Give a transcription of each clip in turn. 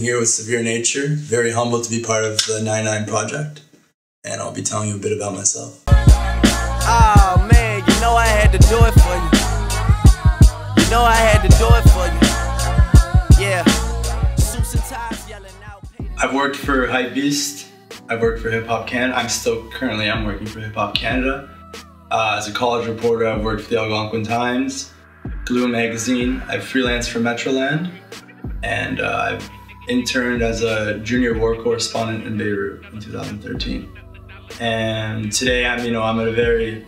sitting here with Severe Nature, very humbled to be part of the 99 Project, and I'll be telling you a bit about myself. Oh man, you know I had to do it for you. You know I had to do it for you. Yeah. Suits and ties yelling out. I've worked for Hypebeast. I've worked for Hip Hop Canada. I'm still currently I'm working for Hip Hop Canada. Uh, as a college reporter, I've worked for the Algonquin Times, Glue Magazine. I've freelanced for Metroland, and uh, I've interned as a junior war correspondent in Beirut in 2013. And today, I'm you know I'm at a very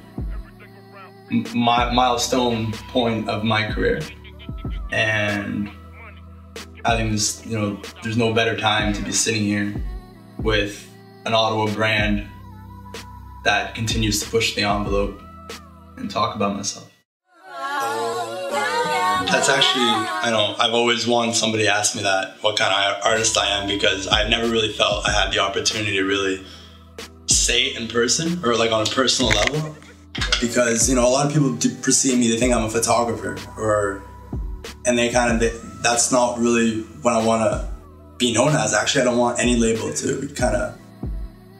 milestone point of my career, and I think this you know there's no better time to be sitting here with an Ottawa brand that continues to push the envelope and talk about myself. That's actually, I don't know, I've always wanted somebody to ask me that, what kind of artist I am, because I've never really felt I had the opportunity to really say it in person or like on a personal level. Because, you know, a lot of people do perceive me, they think I'm a photographer or, and they kind of, they, that's not really what I want to be known as. Actually, I don't want any label to kind of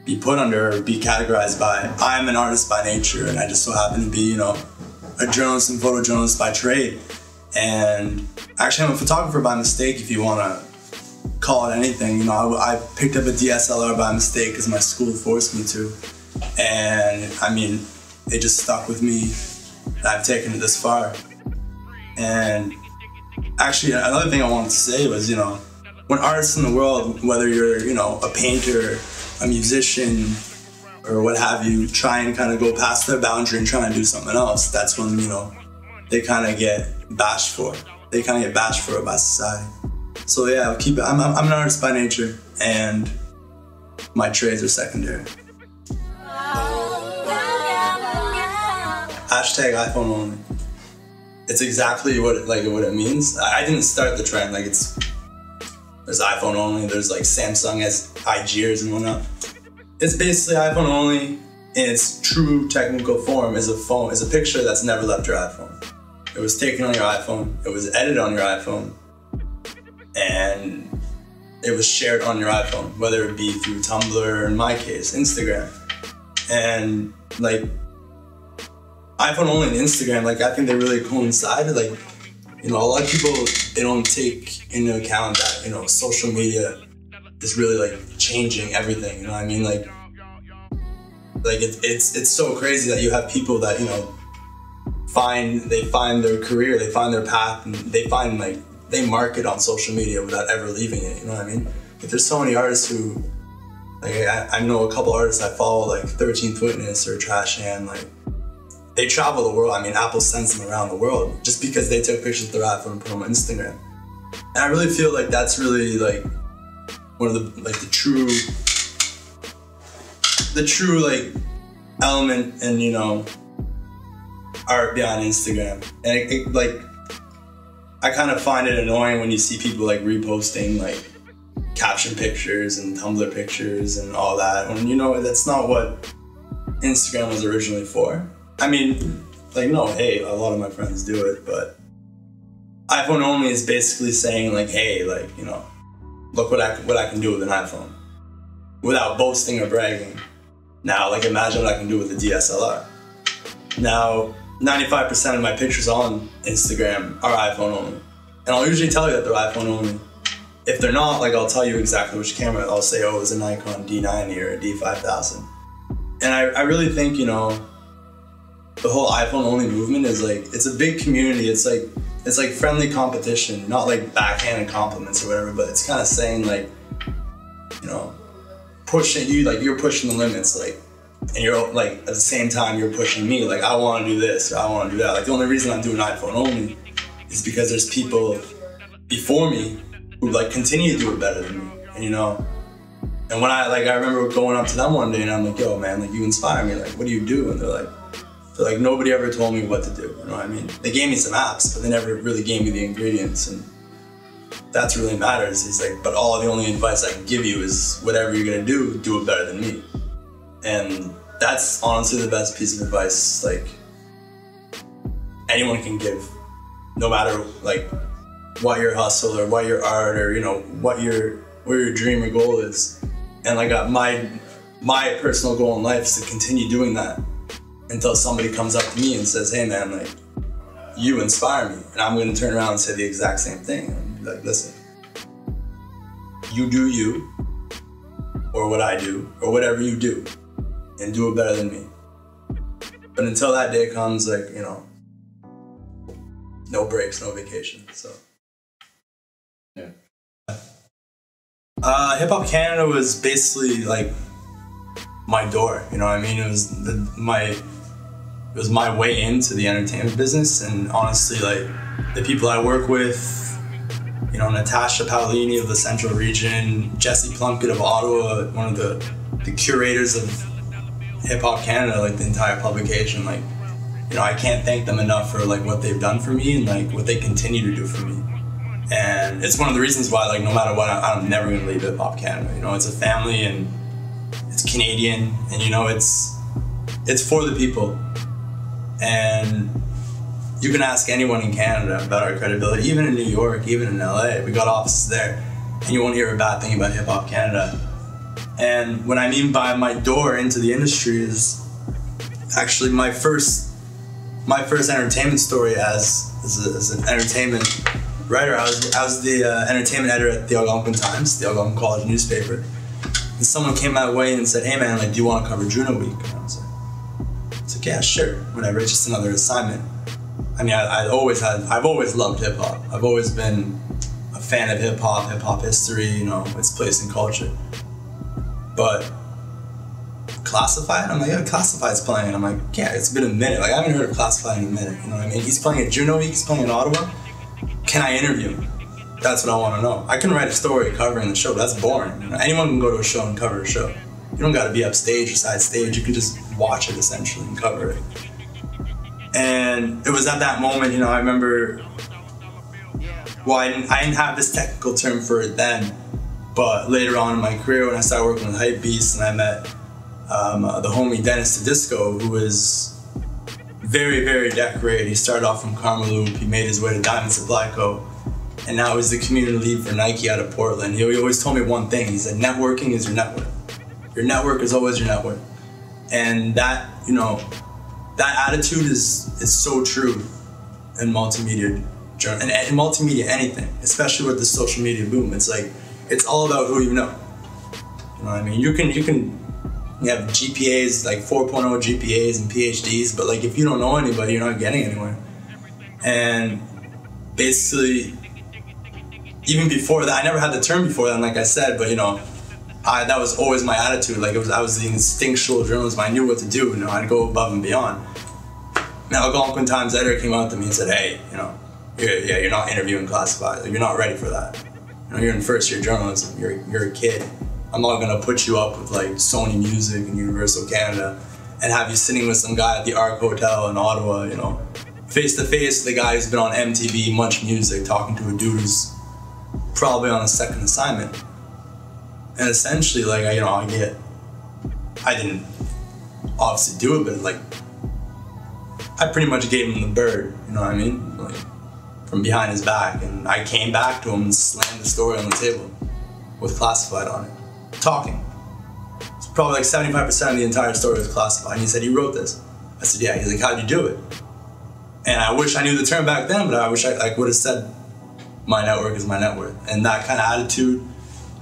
be put under or be categorized by. I'm an artist by nature, and I just so happen to be, you know, a journalist and photojournalist by trade. And actually, I'm a photographer by mistake, if you want to call it anything. You know, I, I picked up a DSLR by mistake because my school forced me to. And I mean, it just stuck with me. I've taken it this far. And actually, another thing I wanted to say was, you know, when artists in the world, whether you're, you know, a painter, a musician, or what have you, try and kind of go past their boundary and try and do something else, that's when, you know, they kind of get bashed for. They kind of get bashed for it by society. So yeah, I'll keep it. I'm, I'm, an artist by nature, and my trades are secondary. Hashtag iPhone only. It's exactly what it, like what it means. I didn't start the trend. Like it's there's iPhone only. There's like Samsung has IGers and whatnot. It's basically iPhone only in its true technical form is a phone is a picture that's never left your iPhone. It was taken on your iPhone. It was edited on your iPhone, and it was shared on your iPhone, whether it be through Tumblr or in my case, Instagram. And like iPhone only and Instagram, like I think they really coincided. Like you know, a lot of people they don't take into account that you know social media is really like changing everything. You know what I mean? Like, like it, it's it's so crazy that you have people that you know find they find their career, they find their path, and they find like they market on social media without ever leaving it. You know what I mean? Like, there's so many artists who, like I, I know a couple artists I follow, like 13th Witness or Trashhand, like they travel the world. I mean, Apple sends them around the world just because they took pictures with their iPhone and put them on Instagram. And I really feel like that's really like one of the like the true the true like element and you know art behind Instagram. And it, it, like I kind of find it annoying when you see people like reposting like caption pictures and Tumblr pictures and all that. When you know that's not what Instagram was originally for. I mean, like, no, hey, a lot of my friends do it, but iPhone only is basically saying, like, hey, like, you know, look what I, what I can do with an iPhone without boasting or bragging. Now, like, imagine what I can do with a DSLR. Now, 95% of my pictures on Instagram are iPhone only. And I'll usually tell you that they're iPhone only. If they're not, like, I'll tell you exactly which camera. I'll say, oh, it's a Nikon D90 or a D5000. And I, I really think, you know, the whole iPhone only movement is like it's a big community. It's like it's like friendly competition, not like backhanded compliments or whatever, but it's kind of saying like, you know, pushing you like you're pushing the limits, like, and you're like at the same time you're pushing me, like I want to do this, or I want to do that. Like the only reason I'm doing iPhone only is because there's people before me who like continue to do it better than me, and you know. And when I like, I remember going up to them one day and I'm like, "Yo, man, like you inspire me. Like, what do you do?" And they're like so like nobody ever told me what to do. You know what I mean? They gave me some apps, but they never really gave me the ingredients, and that's really matters. He's like, but all the only advice I can give you is whatever you're gonna do, do it better than me. And that's honestly the best piece of advice like anyone can give, no matter like what your hustle or what your art or you know what your where your dream or goal is. And like uh, my my personal goal in life is to continue doing that until somebody comes up to me and says, "Hey man, like you inspire me," and I'm gonna turn around and say the exact same thing. Like, listen, you do you, or what I do, or whatever you do, and do it better than me. But until that day comes, like you know, no breaks, no vacation. So. Yeah. Uh, Hip Hop Canada was basically like my door. You know what I mean? It was the, my it was my way into the entertainment business, and honestly, like the people I work with, you know, Natasha Paolini of the Central Region, Jesse Plunkett of Ottawa, one of the the curators of Hip Hop Canada, like the entire publication, like you know, I can't thank them enough for like what they've done for me and like what they continue to do for me. And it's one of the reasons why, like, no matter what, I- I'm never gonna leave Hip Hop Canada. You know, it's a family and it's Canadian, and you know, it's it's for the people. And you can ask anyone in Canada about our credibility, even in New York, even in LA. We got offices there, and you won't hear a bad thing about Hip Hop Canada. And what I mean by my door into the industry is actually my first my first entertainment story as as, a, as an entertainment writer. I was I was the uh, entertainment editor at the Algonquin Times, the Algonquin College newspaper. And someone came my way and said, "Hey man, like, do you want to cover Juno Week?" And I was like, "It's like, yeah, sure, whatever. It's just another assignment." I mean, I, I always had, I've always loved hip hop. I've always been a fan of hip hop, hip hop history, you know, its place in culture. But Classified? I'm like, yeah, Classified's playing. I'm like, yeah, it's been a minute. Like, I haven't heard of Classified in a minute. You know what I mean? He's playing at Juno Week, he's playing in Ottawa. Can I interview him? That's what I want to know. I can write a story covering the show, that's boring. You know, anyone can go to a show and cover a show. You don't got to be upstage or side stage. You can just watch it essentially and cover it. And it was at that moment, you know, I remember. Well, I didn't, I didn't have this technical term for it then, but later on in my career, when I started working with Hypebeast and I met um, uh, the homie Dennis Tedisco, who was very, very decorated. He started off from Karmaloop, he made his way to Diamond Supply Co. And now he's the community lead for Nike out of Portland. He always told me one thing. He said, networking is your network. Your network is always your network. And that, you know, that attitude is is so true in multimedia and in multimedia anything, especially with the social media boom. It's like it's all about who you know. You know what I mean? You can you can have GPAs like 4.0 GPAs and PhDs, but like if you don't know anybody, you're not getting anywhere. And basically, even before that, I never had the term before then, like I said, but you know, I, that was always my attitude. Like it was, I was the instinctual journalism. I knew what to do. You know, I'd go above and beyond. Now, Algonquin Times editor came out to me and said, "Hey, you know, you're, yeah, you're not interviewing classified. You're not ready for that. Know, you're in first year journalism. You're you're a kid. I'm not gonna put you up with like Sony Music and Universal Canada, and have you sitting with some guy at the Arc Hotel in Ottawa. You know, face to face, with the guy who's been on MTV, Much Music, talking to a dude who's probably on a second assignment." and essentially like I, you know I get I didn't obviously do it but like I pretty much gave him the bird you know what I mean like from behind his back and I came back to him and slammed the story on the table with classified on it. Talking. It's probably like 75% of the entire story was classified and he said "He wrote this. I said yeah. He's like how'd you do it? And I wish I knew the term back then but I wish I like would have said my network is my net worth. And that kind of attitude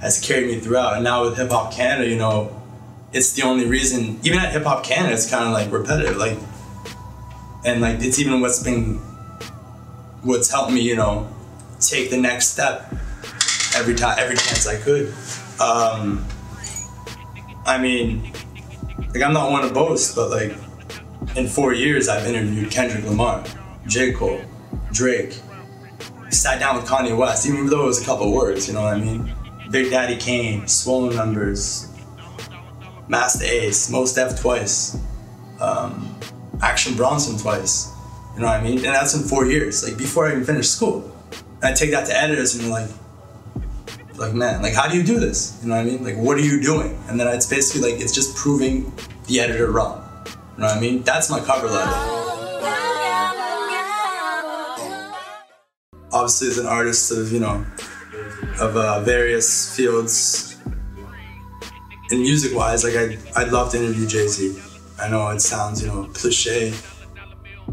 has carried me throughout. And now with Hip Hop Canada, you know, it's the only reason. Even at Hip Hop Canada, it's kind of like repetitive, like, and like it's even what's been, what's helped me, you know, take the next step every time, every chance I could. Um, I mean, like I'm not one to boast, but like in four years, I've interviewed Kendrick Lamar, J. Cole, Drake. Sat down with Kanye West, even though it was a couple words, you know what I mean? Big Daddy Kane, Swollen Members, Masta Ace, Mos Def twice, um, Action Bronson twice. You know what I mean? And that's in four years, like before I even finished school. And I take that to editors and like, like man, like how do you do this? You know what I mean? Like what are you doing? And then it's basically like it's just proving the editor wrong. You know what I mean? That's my cover letter. obviously as an artist of you know of uh, various fields and music wise like I'd, I'd love to interview jay-z i know it sounds you know cliche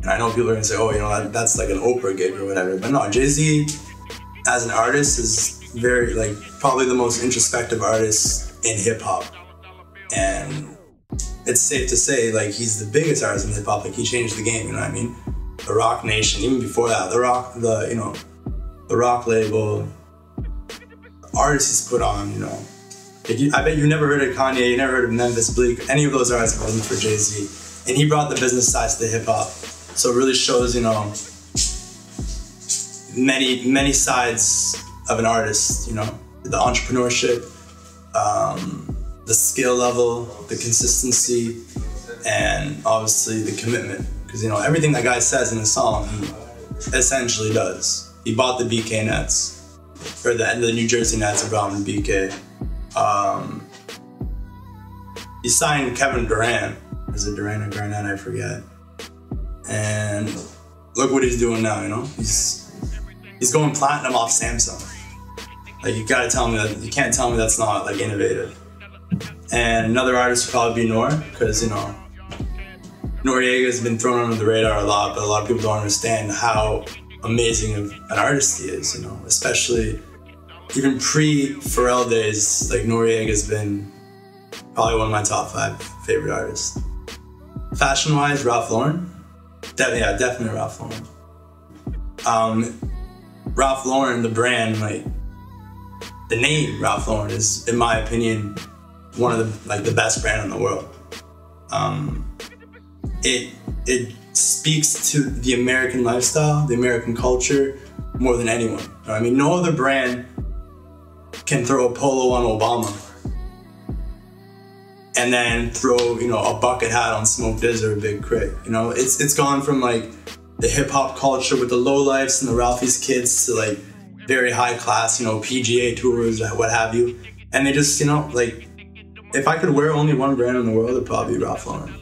and i know people are gonna say oh you know that, that's like an oprah gig or whatever. But no jay-z as an artist is very like probably the most introspective artist in hip-hop and it's safe to say like he's the biggest artist in hip-hop like he changed the game you know what i mean? The Roc Nation even before that the rock the you know the rock label artists he's put on you know. You, I bet you never heard of Kanye, you never heard of Memphis Bleek, any of those artists wasn't for Jay Z. And he brought the business side to hip hop. So it really shows, you know, many, many sides of an artist, you know, the entrepreneurship, um, the skill level, the consistency, and obviously the commitment. Because, you know, everything that guy says in the song, he essentially does. He bought the BK Nets, or the, the New Jersey Nets brought him BK. Um, he signed Kevin Durant. Is it Durant or Garnett? I forget. And look what he's doing now. You know, he's he's going platinum off Samsung. Like you gotta tell me that you can't tell me that's not like innovative. And another artist would probably be Nor, because you know Noreaga's been thrown under the radar a lot, but a lot of people don't understand how amazing of an artist he is. You know, especially even pre Pharrell days, like Noreaga's been probably one of my top five favorite artists. Fashion wise, Ralph Lauren. De- yeah, definitely Ralph Lauren. Um, Ralph Lauren, the brand, like the name Ralph Lauren is, in my opinion, one of the like the best brand in the world. Um, it it speaks to the American lifestyle, the American culture, more than anyone. I mean, no other brand can throw a polo on Obama and then throw, you know, a bucket hat on Smoke DZA or Big Crit. You know, it's it's gone from like the hip hop culture with the Lo-Lifes and the Ralphie's kids to like very high class, you know, PGA tours, what have you. And they just, you know, like if I could wear only one brand in the world, it'd probably be Ralph Lauren.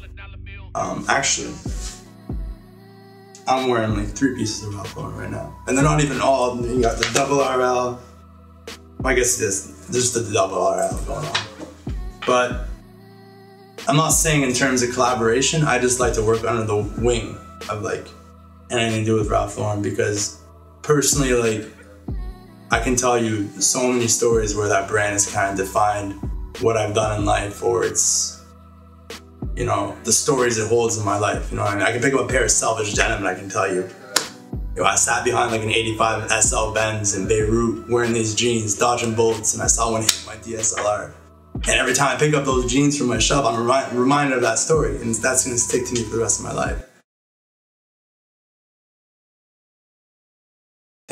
Um, actually, I'm wearing like three pieces of Ralph Lauren right now, and they're not even all. You got the double RL, I guess this there's the double RL going on. But I'm not saying in terms of collaboration, I just like to work under the wing of like anything to do with Ralph Lauren because personally, like, I can tell you so many stories where that brand has kind of defined what I've done in life or it's, you know, the stories it holds in my life. You know, I, mean? I can pick up a pair of Selvedge denim and I can tell you, know, I sat behind like an 85 SL Benz in Beirut wearing these jeans, dodging bullets, and I saw one hit my DSLR. And every time I pick up those jeans from my shop, I'm remi reminded of that story, and that's gonna stick to me for the rest of my life.